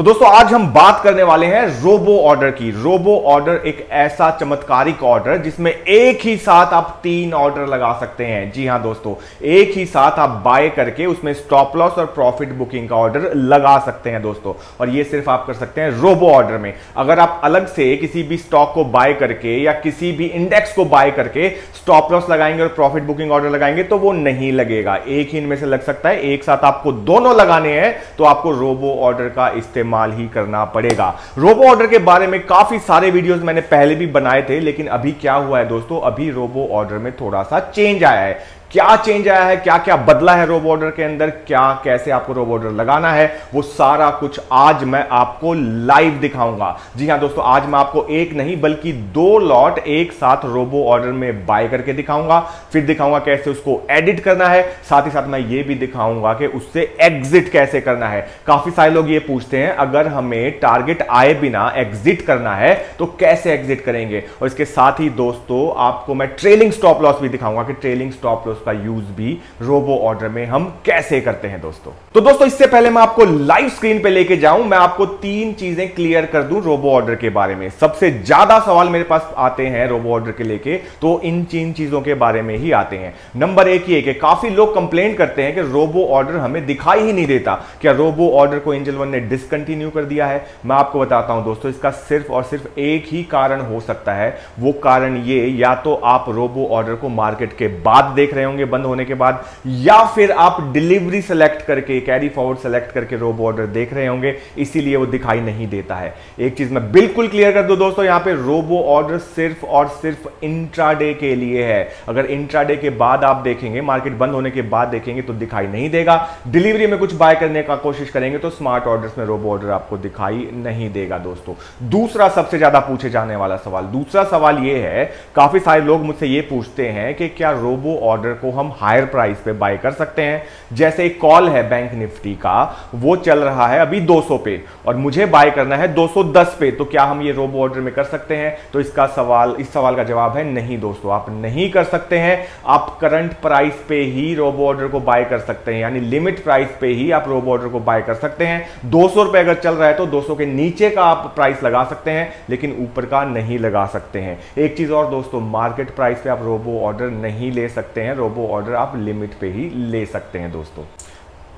तो दोस्तों, आज हम बात करने वाले हैं रोबो ऑर्डर की। रोबो ऑर्डर एक ऐसा चमत्कारिक ऑर्डर जिसमें एक ही साथ आप तीन ऑर्डर लगा सकते हैं। जी हाँ दोस्तों, एक ही साथ आप बाय करके उसमें स्टॉप लॉस और प्रॉफिट बुकिंग का ऑर्डर लगा सकते हैं दोस्तों। और ये सिर्फ़ आप कर सकते हैं रोबो ऑर्डर में। अगर आप अलग से किसी भी स्टॉक को बाय करके या किसी भी इंडेक्स को बाय करके स्टॉप लॉस लगाएँगे और प्रॉफिट बुकिंग ऑर्डर लगाएँगे तो वो नहीं लगेगा। एक ही इनमें से लग सकता है। एक साथ आपको दोनों लगाने हैं तो आपको रोबो ऑर्डर का इस्तेमाल इस्तेमाल ही करना पड़ेगा। रोबो ऑर्डर के बारे में काफ़ी सारे वीडियोस मैंने पहले भी बनाए थे, लेकिन अभी क्या हुआ है दोस्तों? अभी रोबो ऑर्डर में थोड़ा सा चेंज आया है। क्या चेंज आया है क्या क्या बदला है रोबो ऑर्डर के अंदर, क्या, कैसे आपको रोबो ऑर्डर लगाना है, वो सारा कुछ आज मैं आपको लाइव दिखाऊँगा। जी हाँ दोस्तों, आज मैं आपको एक नहीं, बल्कि दो लॉट एक साथ रोबो ऑर्डर में बाय करके दिखाऊँगा। फिर दिखाऊँगा कैसे उसको एडिट करना है, साथ ही साथ मैं ये भी दिखाऊँगा कि उससे एग्जिट कैसे करना है। काफ़ी सारे लोग ये पूछते हैं, अगर हमें टारगेट आए बिना एग्जिट करना है तो कैसे एग्जिट करेंगे? और इसके साथ ही दोस्तों, आपको मैं ट्रेलिंग स्टॉप लॉस भी दिखाऊँगा कि ट्रेलिंग स्टॉप लॉस का यूज़ भी रोबो ऑर्डर में हम कैसे करते हैं दोस्तों? तो दोस्तों, इससे पहले मैं आपको लाइव स्क्रीन पे लेके जाऊँ, मैं आपको तीन चीज़ें क्लियर कर दूँ रोबो ऑर्डर के बारे में। सबसे ज़्यादा सवाल मेरे पास आते हैं रोबो ऑर्डर के लेके तो इन तीन चीज़ों के बारे में ही आते हैं। नंबर एक ये कि काफ़ी लोग कंप्लेन करते हैं कि रोबो ऑर्डर हमें दिखाई ही नहीं देता। क्या रोबो ऑर्डर को एंजल वन ने डिसकंटिन्यू कर दिया है? मैं आपको बताता हूँ दोस्तों, इसका सिर्फ़ और सिर्फ़ एक ही कारण हो सकता है। वो कारण ये, या तो आप रोबो ऑर्डर को मार्केट के बाद देख रहे होंगे बंद होने के बाद, या फिर आप डिलीवरी सेलेक्ट करके कैरी फॉरवर्ड सेलेक्ट करके रोबो ऑर्डर देख रहे होंगे, इसीलिए वो दिखाई नहीं देता है। एक चीज़ मैं बिल्कुल क्लियर कर दू दोस्तों, यहाँ पे रोबो ऑर्डर सिर्फ़ और सिर्फ़ इंट्राडे के लिए है। अगर इंट्राडे के बाद आप देखेंगे मार्केट बंद होने के बाद देखेंगे तो दिखाई नहीं देगा। डिलीवरी में कुछ बाय करने का कोशिश करेंगे तो स्मार्ट ऑर्डर्स में रोबो ऑर्डर आपको दिखाई नहीं देगा दोस्तों। दूसरा सबसे ज़्यादा पूछे जाने वाला सवाल, दूसरा सवाल यह है, काफ़ी सारे लोग मुझसे यह पूछते हैं कि क्या रोबो ऑर्डर को हम हायर प्राइस पे बाय कर सकते हैं। जैसे एक कॉल है बैंक निफ्टी का, वो चल रहा है अभी 200 पे और मुझे बाय करना है 210 पे। तो क्या हम ये रोबो ऑर्डर में कर सकते हैं? तो इसका सवाल, इस सवाल का जवाब है नहीं दोस्तों, आप नहीं कर सकते हैं। आप करंट प्राइस पे ही रोबो ऑर्डर को बाय कर सकते हैं, यानी लिमिट प्राइस पे ही आप रोबो ऑर्डर को बाय कर सकते हैं। दो रुपए अगर चल रहा है तो 200 के नीचे का आप प्राइस लगा सकते हैं, लेकिन ऊपर का नहीं लगा सकते हैं। एक चीज़ और दोस्तों मार्केट प्राइस पे आप रोबो ऑर्डर नहीं ले सकते हैं रोबो ऑर्डर आप लिमिट पे ही ले सकते हैं दोस्तों।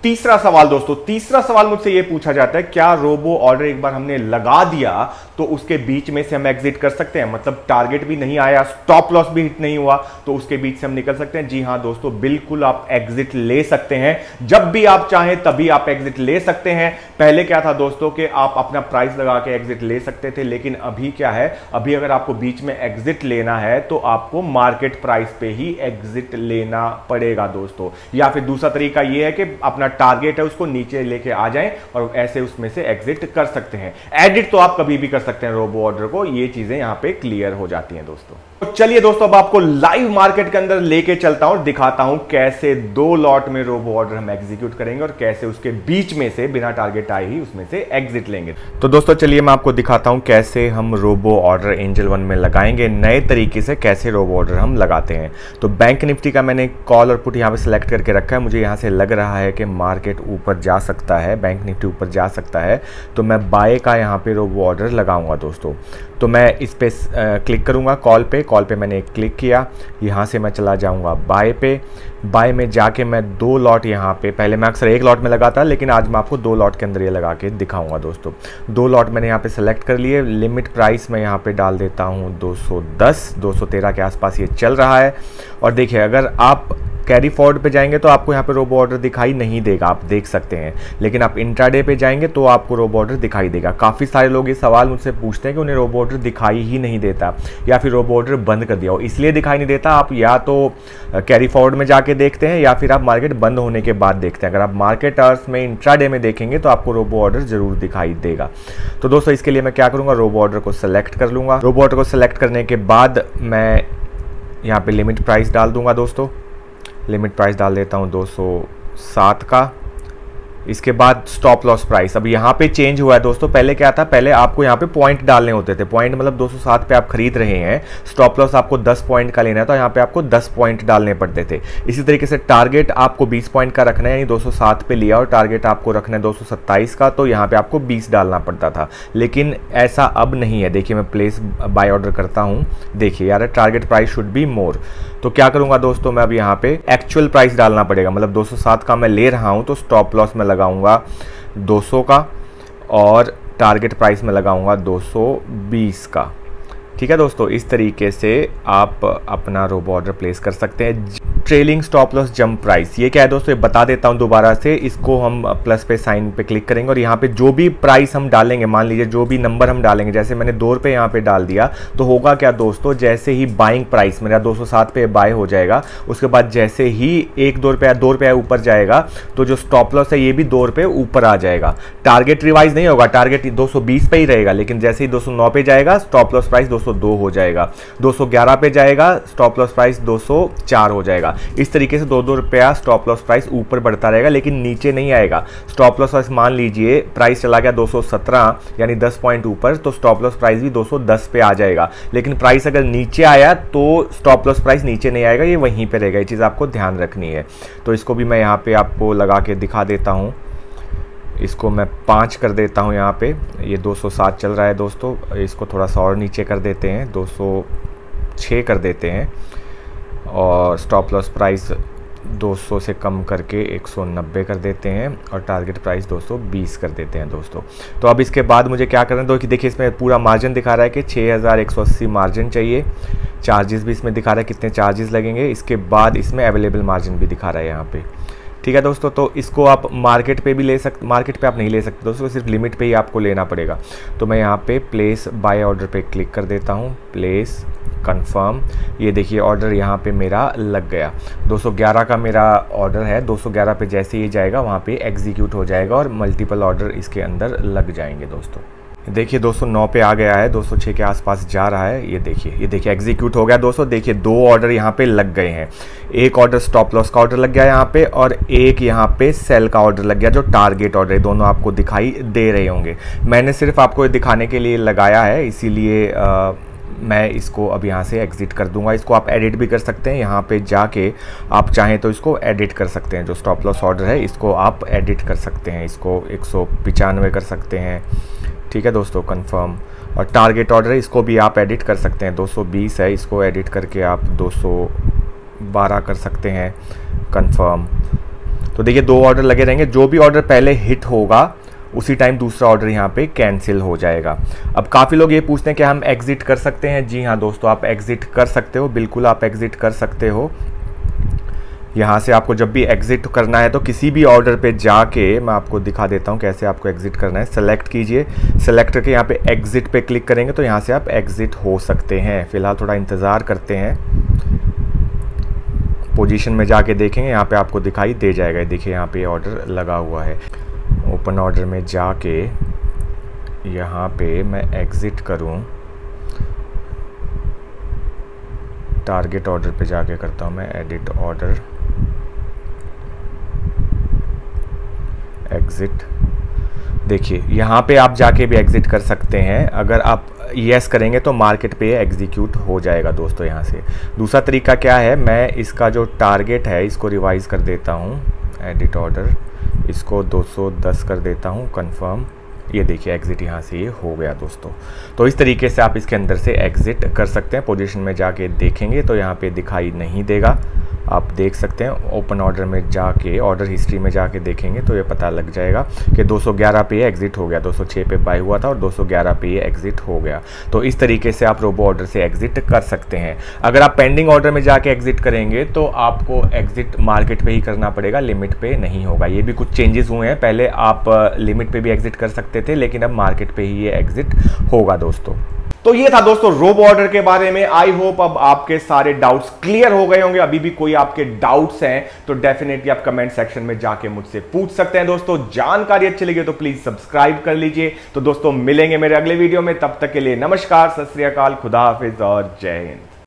तीसरा सवाल दोस्तों, तीसरा सवाल मुझसे यह पूछा जाता है, क्या रोबो ऑर्डर एक बार हमने लगा दिया तो उसके बीच में से हम एग्जिट कर सकते हैं? मतलब टारगेट भी नहीं आया, स्टॉप लॉस भी हिट नहीं हुआ तो उसके बीच से हम निकल सकते हैं। जी हाँ दोस्तों, बिल्कुल आप एग्जिट ले सकते हैं। जब भी आप चाहें तभी आप एग्जिट ले सकते हैं। पहले क्या था दोस्तों कि आप अपना प्राइस लगा के एग्जिट ले सकते थे, लेकिन अभी क्या है, अभी अगर आपको बीच में एग्जिट लेना है तो आपको मार्केट प्राइस पे ही एग्जिट लेना पड़ेगा दोस्तों। या फिर दूसरा तरीका यह है कि अपना टारगेट है, उसको नीचे लेके आ जाएँ और ऐसे उसमें से एग्जिट कर सकते हैं। एडिट तो आप कभी भी कर सकते हैं रोबो ऑर्डर को। ये चीज़ें यहाँ पे क्लियर हो जाती हैं दोस्तों। तो चलिए दोस्तों, अब आपको लाइव मार्केट के अंदर लेके चलता हूँ, दिखाता हूँ कैसे दो लॉट में रोबो ऑर्डर हम एग्जीक्यूट करेंगे और कैसे उसके बीच में से बिना टारगेट आए ही उसमें से एग्जिट लेंगे। तो दोस्तों, चलिए मैं आपको दिखाता हूँ कैसे हम रोबो ऑर्डर एंजल वन में लगाएँगे, नए तरीके से कैसे रोबो ऑर्डर हम लगाते हैं। तो बैंक निफ्टी का मैंने कॉल और पुट यहाँ पे सिलेक्ट करके रखा है। मुझे यहाँ से लग रहा है कि मार्केट ऊपर जा सकता है बैंक निफ्टी ऊपर जा सकता है तो मैं बाय का यहाँ पे वो ऑर्डर लगाऊँगा दोस्तों। तो मैं इस पर क्लिक करूँगा कॉल पे। कॉल पे मैंने क्लिक किया, यहाँ से मैं चला जाऊँगा बाय पे। बाय में जाके मैं दो लॉट यहाँ पे, पहले मैं अक्सर एक लॉट में लगाता, लेकिन आज मैं आपको दो लॉट के अंदर ये लगा के दिखाऊँगा दोस्तों। दो लॉट मैंने यहाँ पे सेलेक्ट कर लिए लिमिट प्राइस मैं यहाँ पे डाल देता हूँ 210 213 के आसपास ये चल रहा है। और देखिए, अगर आप कैरी फॉर्ड पे जाएँगे तो आपको यहाँ पे रोबो ऑर्डर दिखाई नहीं देगा। आप देख सकते हैं। लेकिन आप इंट्राडे पे जाएँगे तो आपको रोबो ऑर्डर दिखाई देगा। काफ़ी सारे लोग ये सवाल मुझसे पूछते हैं कि उन्हें रोबो ऑर्डर दिखाई ही नहीं देता या फिर रोबो ऑर्डर बंद कर दिया हो। इसलिए दिखाई नहीं देता। आप या तो कैरी फॉर्ड में जाके देखते हैं या फिर आप मार्केट बंद होने के बाद देखते हैं। अगर आप मार्केट आवर्स में इंट्राडे में देखेंगे तो आपको रोबो ऑर्डर ज़रूर दिखाई देगा। तो दोस्तों, इसके लिए मैं क्या करूँगा? रोबो ऑर्डर को सेलेक्ट कर लूँगा। रोबो ऑर्डर को सेलेक्ट करने के बाद मैं यहाँ पे लिमिट प्राइस डाल दूँगा दोस्तों। लिमिट प्राइस डाल देता हूँ 207 का। इसके बाद स्टॉप लॉस प्राइस अब यहाँ पे चेंज हुआ है दोस्तों। पहले क्या था? पहले आपको यहाँ पे पॉइंट डालने होते थे। पॉइंट मतलब 207 पे आप खरीद रहे हैं। स्टॉप लॉस आपको 10 पॉइंट का लेना है तो यहाँ पे आपको 10 पॉइंट डालने पड़ते थे। इसी तरीके से टारगेट आपको 20 पॉइंट का रखना है, यानी 207 पे लिया और टारगेट आपको रखना है दो सौ सत्ताईस का तो यहाँ पे आपको बीस डालना पड़ता था। लेकिन ऐसा अब नहीं है। देखिए, मैं प्लेस बाय ऑर्डर करता हूँ। देखिए यार target price should be more तो क्या करूँगा दोस्तों मैं अब यहाँ पे? एक्चुअल प्राइस डालना पड़ेगा। मतलब 207 का मैं ले रहा हूँ तो स्टॉप लॉस में लगाऊँगा 200 का और टारगेट प्राइस में लगाऊँगा 220 का। ठीक है दोस्तों, इस तरीके से आप अपना रोबो ऑर्डर प्लेस कर सकते हैं। Trailing stop loss jump price ये क्या है दोस्तों? ये बता देता हूँ दोबारा से, इसको हम प्लस पे साइन पे क्लिक करेंगे और यहाँ पे जो भी प्राइस हम डालेंगे, मान लीजिए जो भी नंबर हम डालेंगे, जैसे मैंने दो रुपये यहाँ पे डाल दिया तो होगा क्या दोस्तों? जैसे ही बाइंग प्राइस मेरा दो सौ सात पे बाय हो जाएगा, उसके बाद जैसे ही एक दो रुपया दो रुपया ऊपर जाएगा तो जो स्टॉप लॉस है ये भी दो रुपये ऊपर आ जाएगा। टारगेट रिवाइज नहीं होगा टारगेट दो सौ बीस पे ही रहेगा, लेकिन जैसे ही दो सौ नौ पे जाएगा स्टॉप लॉस प्राइस दो हो जाएगा। दो पे जाएगा स्टॉप लॉस प्राइस दो सौ चार हो जाएगा। इस तरीके से दो दो रुपया स्टॉप लॉस प्राइस ऊपर बढ़ता रहेगा, लेकिन नीचे नहीं आएगा। स्टॉप लॉस प्राइस मान लीजिए प्राइस चला गया 217 यानी 10 पॉइंट ऊपर तो स्टॉप लॉस प्राइस भी 210 पे आ जाएगा। लेकिन प्राइस अगर नीचे आया तो स्टॉप लॉस प्राइस नीचे नहीं आएगा, ये वहीं पर रहेगा। ये चीज़ आपको ध्यान रखनी है। तो इसको भी मैं यहाँ पर आपको लगा के दिखा देता हूँ। इसको मैं पाँच कर देता हूँ यहाँ पे। ये 207 चल रहा है दोस्तों। इसको थोड़ा सा और नीचे कर देते हैं। 206 कर देते हैं। और स्टॉप लॉस प्राइस 200 से कम करके 190 कर देते हैं। और टारगेट प्राइस 220 कर देते हैं दोस्तों। तो अब इसके बाद मुझे क्या करना है? देखिए, इसमें पूरा मार्जिन दिखा रहा है कि 6180 मार्जिन चाहिए। चार्जेस भी इसमें दिखा रहा है कितने चार्जेस लगेंगे। इसके बाद इसमें अवेलेबल मार्जिन भी दिखा रहा है यहाँ पे। ठीक है दोस्तों तो इसको आप मार्केट पे भी ले सकते मार्केट पे आप नहीं ले सकते दोस्तों, सिर्फ़ लिमिट पे ही आपको लेना पड़ेगा। तो मैं यहाँ पे प्लेस बाय ऑर्डर पे क्लिक कर देता हूँ। प्लेस कंफर्म ये देखिए ऑर्डर यहाँ पे मेरा लग गया। 211 का मेरा ऑर्डर है। 211 पे जैसे ही जाएगा, वहाँ पे एग्जीक्यूट हो जाएगा और मल्टीपल ऑर्डर इसके अंदर लग जाएँगे दोस्तों। देखिए 209 पे आ गया है 206 के आसपास जा रहा है। ये देखिए ये देखिए एग्जीक्यूट हो गया दोस्तों देखिए, दो ऑर्डर यहाँ पे लग गए हैं। एक ऑर्डर स्टॉप लॉस का ऑर्डर लग गया यहाँ पे और एक यहाँ पे सेल का ऑर्डर लग गया, जो टारगेट ऑर्डर है। दोनों आपको दिखाई दे रहे होंगे। मैंने सिर्फ़ आपको दिखाने के लिए लगाया है, इसीलिए मैं इसको अब यहाँ से एग्ज़िट कर दूँगा। इसको आप एडिट भी कर सकते हैं। यहाँ पे जाके आप चाहें तो इसको एडिट कर सकते हैं। जो स्टॉप लॉस ऑर्डर है, इसको आप एडिट कर सकते हैं। इसको एक कर सकते हैं। ठीक है दोस्तों कंफर्म और टारगेट ऑर्डर इसको भी आप एडिट कर सकते हैं। 220 है, इसको एडिट करके आप 212 कर सकते हैं। कंफर्म तो देखिए, दो ऑर्डर लगे रहेंगे। जो भी ऑर्डर पहले हिट होगा, उसी टाइम दूसरा ऑर्डर यहाँ पे कैंसिल हो जाएगा। अब काफ़ी लोग ये पूछते हैं कि हम एग्ज़िट कर सकते हैं। जी हाँ दोस्तों, आप एग्ज़िट कर सकते हो। बिल्कुल आप एग्ज़िट कर सकते हो। यहाँ से आपको जब भी एग्ज़िट करना है तो किसी भी ऑर्डर पे जाके मैं आपको दिखा देता हूँ कैसे आपको एग्ज़िट करना है। सेलेक्ट कीजिए। सेलेक्ट करके यहाँ पे एग्ज़िट पे क्लिक करेंगे तो यहाँ से आप एग्ज़िट हो सकते हैं। फ़िलहाल थोड़ा इंतज़ार करते हैं। पोजीशन में जाके देखेंगे, यहाँ पे आपको दिखाई दे जाएगा। देखिए, यहाँ पे ऑर्डर लगा हुआ है। ओपन ऑर्डर में जाके यहाँ पे मैं एग्ज़िट करूँ। टारगेट ऑर्डर पे जाके करता हूँ मैं एडिट ऑर्डर एग्ज़िट देखिए, यहाँ पे आप जाके भी एग्ज़िट कर सकते हैं। अगर आप यस करेंगे तो मार्केट पे एग्जीक्यूट हो जाएगा दोस्तों यहाँ से। दूसरा तरीका क्या है? मैं इसका जो टारगेट है, इसको रिवाइज़ कर देता हूँ। एडिट ऑर्डर इसको 210 कर देता हूँ कंफर्म ये देखिए एग्ज़िट यहाँ से ये हो गया दोस्तों। तो इस तरीके से आप इसके अंदर से एग्ज़िट कर सकते हैं। पोजीशन में जाके देखेंगे तो यहाँ पे दिखाई नहीं देगा। आप देख सकते हैं ओपन ऑर्डर में जाके ऑर्डर हिस्ट्री में जाके देखेंगे तो ये पता लग जाएगा कि 211 पे ये एग्ज़िट हो गया। 206 पे बाय हुआ था और 211 पे ये एग्ज़िट हो गया। तो इस तरीके से आप रोबो ऑर्डर से एग्ज़िट कर सकते हैं। अगर आप पेंडिंग ऑर्डर में जाके एग्ज़िट करेंगे तो आपको एग्ज़िट मार्केट पर ही करना पड़ेगा लिमिट पे नहीं होगा। ये भी कुछ चेंजेस हुए हैं। पहले आप लिमिट पर भी एग्ज़िट कर सकते थे, लेकिन अब मार्केट पर ही ये एग्ज़िट होगा दोस्तों। तो ये था दोस्तों रोब ऑर्डर के बारे में। आई होप अब आपके सारे डाउट्स क्लियर हो गए होंगे। अभी भी कोई आपके डाउट्स हैं तो डेफिनेटली आप कमेंट सेक्शन में जाके मुझसे पूछ सकते हैं दोस्तों। जानकारी अच्छी लगी तो प्लीज़ सब्सक्राइब कर लीजिए। तो दोस्तों मिलेंगे मेरे अगले वीडियो में। तब तक के लिए नमस्कार, सत खुदा हाफिज और जय हिंद।